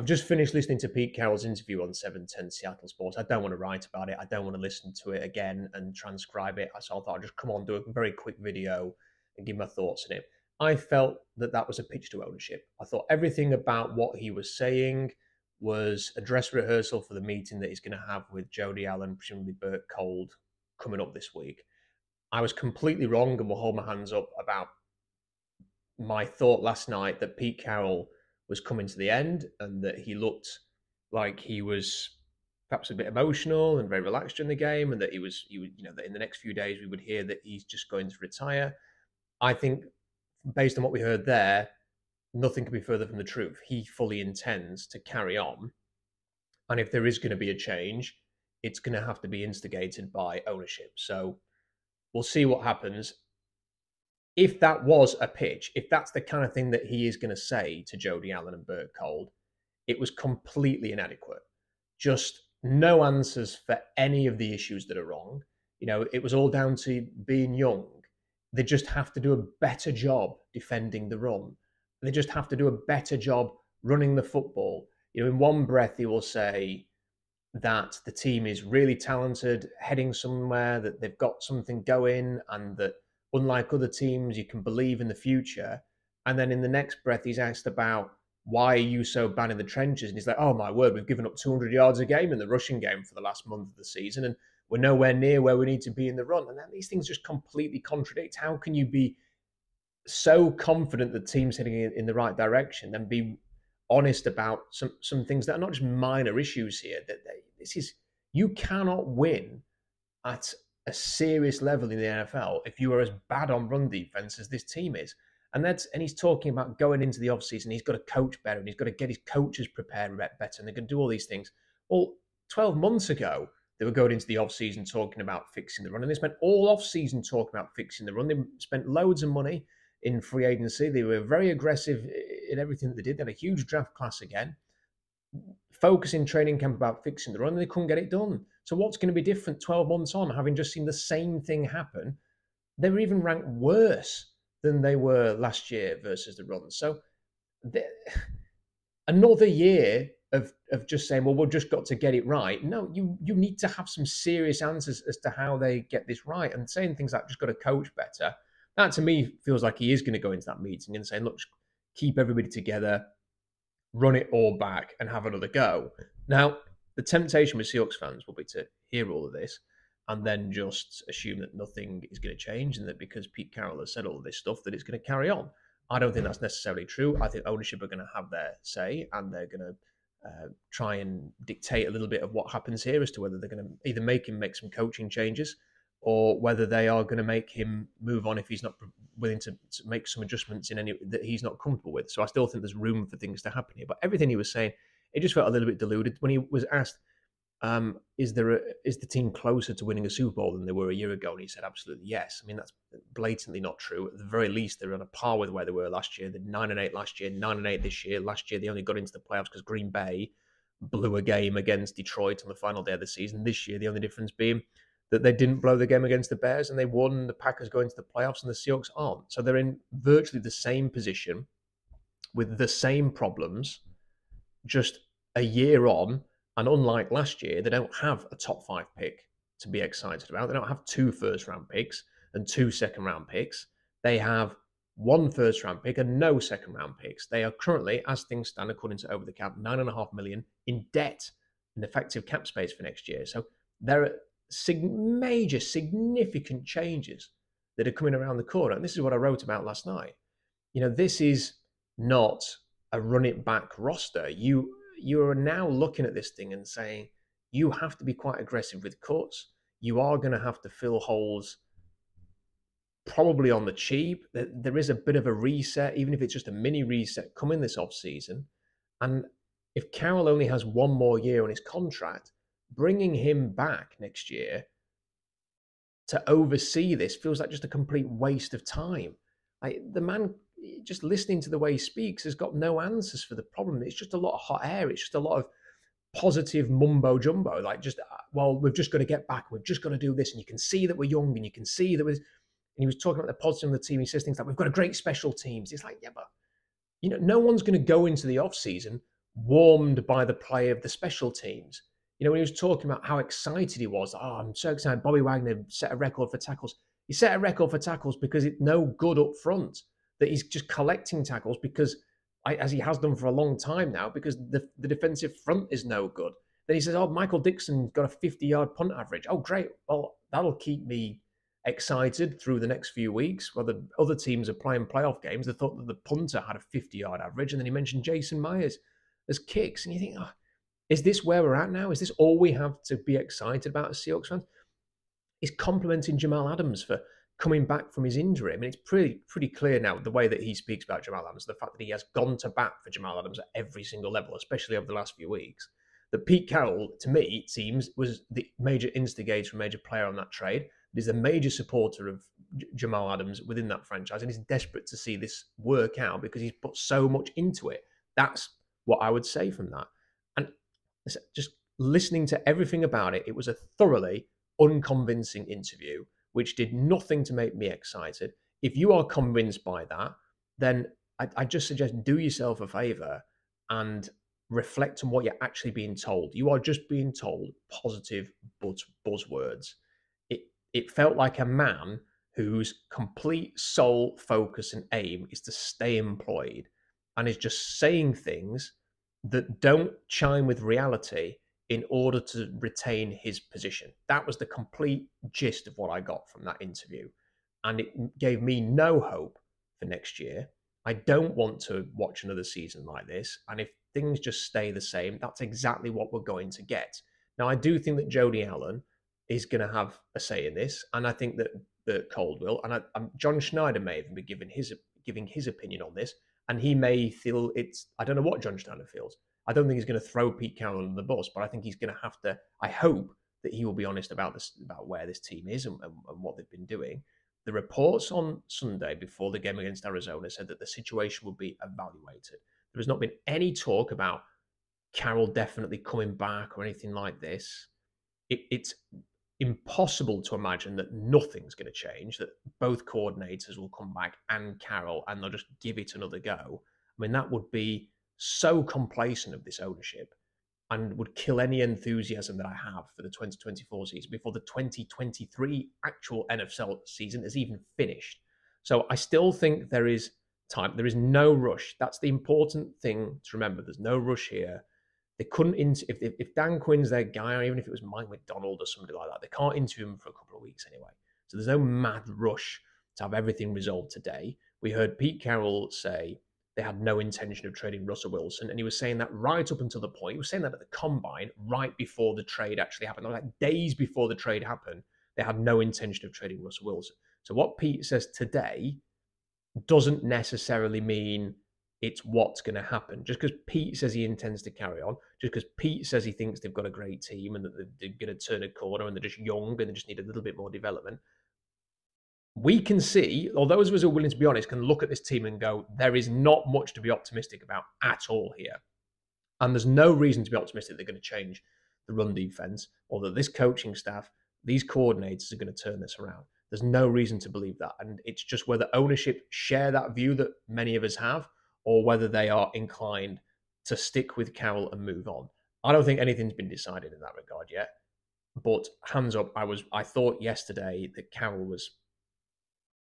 I've just finished listening to Pete Carroll's interview on 710 Seattle Sports. I don't want to write about it. I don't want to listen to it again and transcribe it. So I thought I'd just come on, do a very quick video and give my thoughts on it. I felt that that was a pitch to ownership. I thought everything about what he was saying was a dress rehearsal for the meeting that he's going to have with Jody Allen, presumably Bert Kolde, coming up this week. I was completely wrong and will hold my hands up about my thought last night that Pete Carroll was coming to the end and that he looked like he was perhaps a bit emotional and very relaxed during the game and that he was he would you know that in the next few days we would hear that he's just going to retire. I think based on what we heard there nothing could be further from the truth. He fully intends to carry on. And if there is going to be a change it's going to have to be instigated by ownership. So we'll see what happens if that was a pitch, if that's the kind of thing that he is going to say to Jody Allen and Bert Kolde, it was completely inadequate. Just no answers for any of the issues that are wrong. You know, it was all down to being young. They just have to do a better job defending the run. They just have to do a better job running the football. You know, in one breath, he will say that the team is really talented, heading somewhere, that they've got something going, and that unlike other teams, you can believe in the future. And then in the next breath, he's asked about why are you so bad in the trenches? And he's like, oh my word, we've given up 200 yards a game in the rushing game for the last month of the season, and we're nowhere near where we need to be in the run. And then these things just completely contradict. How can you be so confident that the team's heading in, the right direction and be honest about some some things that are not just minor issues here? That they, this is you cannot win at a serious level in the NFL if you are as bad on run defense as this team is. And that's and he's talking about going into the offseason, he's got to coach better and he's got to get his coaches prepared better and going to do all these things. Well, 12 months ago, they were going into the offseason talking about fixing the run. And they spent all offseason talking about fixing the run. They spent loads of money in free agency. They were very aggressive in everything that they did. They had a huge draft class again focusing training camp about fixing the run, and they couldn't get it done. So what's going to be different 12 months on, having just seen the same thing happen? They were even ranked worse than they were last year versus the run. So another year of of just saying, well, we've just got to get it right. No, you you need to have some serious answers as to how they get this right. And saying things like just got to coach better. That to me feels like he is going to go into that meeting and saying, look, keep everybody together, run it all back and have another go. Now, the temptation with Seahawks fans will be to hear all of this and then just assume that nothing is going to change and that because Pete Carroll has said all this stuff that it's going to carry on. I don't think that's necessarily true. I think ownership are going to have their say and they're going to uh, try and dictate a little bit of what happens here as to whether they're going to either make him make some coaching changes or whether they are going to make him move on if he's not willing to, to, make some adjustments in any that he's not comfortable with. So I still think there's room for things to happen here. But everything he was saying, it just felt a little bit diluted when he was asked, um, "Is there a, is the team closer to winning a Super Bowl than they were a year ago?" And he said, "Absolutely yes." I mean, that's blatantly not true. At the very least, they're on a par with where they were last year. They're nine and eight last year, nine and eight this year. Last year, they only got into the playoffs because Green Bay blew a game against Detroit on the final day of the season. This year, the only difference being that they didn't blow the game against the Bears and they won. The Packers go into the playoffs and the Seahawks aren't. So they're in virtually the same position with the same problems, just a year on. And unlike last year, they don't have a top five pick to be excited about. They don't have two first round picks and two second round picks. They have one first round pick and no second round picks. They are currently, as things stand, according to Over the Cap, nine and a half million in debt and effective cap space for next year. So they're sig- major, significant changes that are coming around the corner. And this is what I wrote about last night. You know, this is not a run it back roster. You you are now looking at this thing and saying you have to be quite aggressive with cuts. You are going to have to fill holes probably on the cheap. There is a bit of a reset, even if it's just a mini reset coming this off season. And if Carroll only has one more year on his contract, bringing him back next year to oversee this feels like just a complete waste of time. Like the man, just listening to the way he speaks, has got no answers for the problem. It's just a lot of hot air. It's just a lot of positive mumbo jumbo. Like just, uh, well, we've just got to get back. We've just got to do this, and you can see that we're young, and you can see that we're. And he was talking about the positive of the team. He says things like, "We've got a great special teams." It's like, yeah, but you know, no one's going to go into the off season warmed by the play of the special teams. You know, when he was talking about how excited he was, oh, I'm so excited. Bobby Wagner set a record for tackles. He set a record for tackles because it's no good up front that he's just collecting tackles because, as he has done for a long time now, because the, the defensive front is no good. Then he says, oh, Michael Dickson got a 50 yard punt average. Oh, great. Well, that'll keep me excited through the next few weeks. While the other teams are playing playoff games, they thought that the punter had a 50 yard average. And then he mentioned Jason Myers as kicks. And you think, oh, is this where we're at now? Is this all we have to be excited about as Seahawks fans? He's complimenting Jamal Adams for coming back from his injury. I mean, it's pretty pretty clear now the way that he speaks about Jamal Adams, the fact that he has gone to bat for Jamal Adams at every single level, especially over the last few weeks. That Pete Carroll, to me, it seems, was the major instigator, major player on that trade. He's a major supporter of J- Jamal Adams within that franchise, and he's desperate to see this work out because he's put so much into it. That's what I would say from that. Just listening to everything about it, it was a thoroughly unconvincing interview, which did nothing to make me excited. If you are convinced by that, then I, I just suggest do yourself a favor and reflect on what you're actually being told. You are just being told positive buzz, buzzwords. It it felt like a man whose complete sole focus and aim is to stay employed and is just saying things that don't chime with reality in order to retain his position. That was the complete gist of what I got from that interview. And it gave me no hope for next year. I don't want to watch another season like this. And if things just stay the same, that's exactly what we're going to get. Now, I do think that Jody Allen is going to have a say in this. And I think that Bert Kolde will. And I, um, John Schneider may even be giving his, giving his opinion on this. And he may feel it's, I don't know what John Schneider feels. I don't think he's going to throw Pete Carroll under the bus, but I think he's going to have to. I hope that he will be honest about this, about where this team is and, and, and what they've been doing. The reports on Sunday before the game against Arizona said that the situation will be evaluated. There has not been any talk about Carroll definitely coming back or anything like this. It, it's impossible to imagine that nothing's going to change, that both coordinators will come back and Carroll and they'll just give it another go. I mean, that would be so complacent of this ownership and would kill any enthusiasm that I have for the 2024 season before the 2023 actual NFL season is even finished. So I still think there is time. There is no rush. That's the important thing to remember. There's no rush here. They couldn't int- if, if, if Dan Quinn's their guy, or even if it was Mike Macdonald or somebody like that, they can't interview him for a couple of weeks anyway. So there's no mad rush to have everything resolved today. We heard Pete Carroll say they had no intention of trading Russell Wilson. And he was saying that right up until the point, he was saying that at the combine, right before the trade actually happened, like days before the trade happened, they had no intention of trading Russell Wilson. So what Pete says today doesn't necessarily mean it's what's going to happen. Just because Pete says he intends to carry on, just because Pete says he thinks they've got a great team and that they're going to turn a corner and they're just young and they just need a little bit more development, we can see, or those of us who are willing to be honest, can look at this team and go, there is not much to be optimistic about at all here. And there's no reason to be optimistic they're going to change the run defense or that this coaching staff, these coordinators are going to turn this around. There's no reason to believe that. And it's just whether ownership share that view that many of us have or whether they are inclined to stick with Carroll and move on. I don't think anything's been decided in that regard yet. But hands up, I was I thought yesterday that Carroll was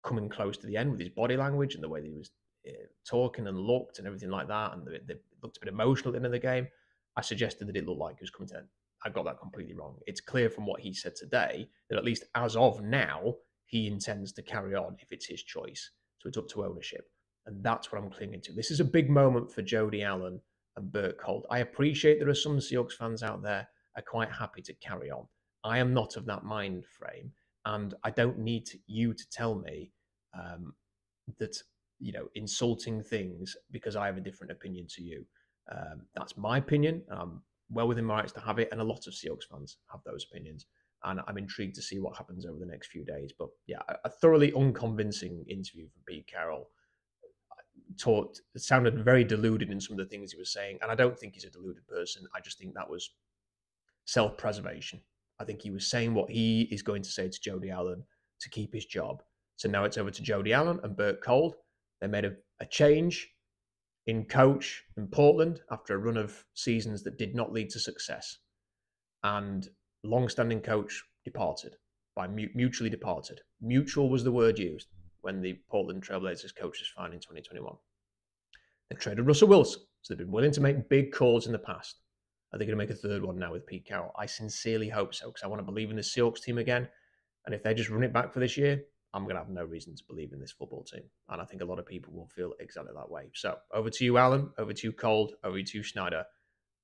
coming close to the end with his body language and the way that he was uh, talking and looked and everything like that, and it looked a bit emotional at the end of the game. I suggested that it looked like he was coming to end. I got that completely wrong. It's clear from what he said today that at least as of now, he intends to carry on if it's his choice. So it's up to ownership. And that's what I'm clinging to. This is a big moment for Jody Allen and Kolde. I appreciate there are some Seahawks fans out there are quite happy to carry on. I am not of that mind frame. And I don't need to, you to tell me um, that you know insulting things because I have a different opinion to you. Um, that's my opinion. I'm well within my rights to have it, and a lot of Seahawks fans have those opinions. And I'm intrigued to see what happens over the next few days. But yeah, a, a thoroughly unconvincing interview from Pete Carroll. Taught sounded very deluded in some of the things he was saying, and I don't think he's a deluded person. I just think that was self-preservation. I think he was saying what he is going to say to Jody Allen to keep his job, so now it's over to Jody Allen and Bert Kolde. They made a, a change. in coach in Portland after a run of seasons that did not lead to success. And long-standing coach departed by mutually departed. Mutual was the word used when the Portland Trailblazers coach was fired in 2021. They traded Russell Wilson, so they've been willing to make big calls in the past. Are they going to make a third one now with Pete Carroll? I sincerely hope so because I want to believe in the Seahawks team again. And if they just run it back for this year, I'm going to have no reason to believe in this football team. And I think a lot of people will feel exactly that way. So over to you, Allen. Over to you, Kolde. Over to you, Schneider.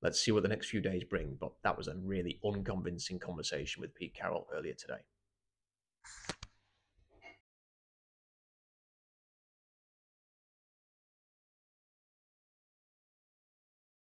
Let's see what the next few days bring. But that was a really unconvincing conversation with Pete Carroll earlier today.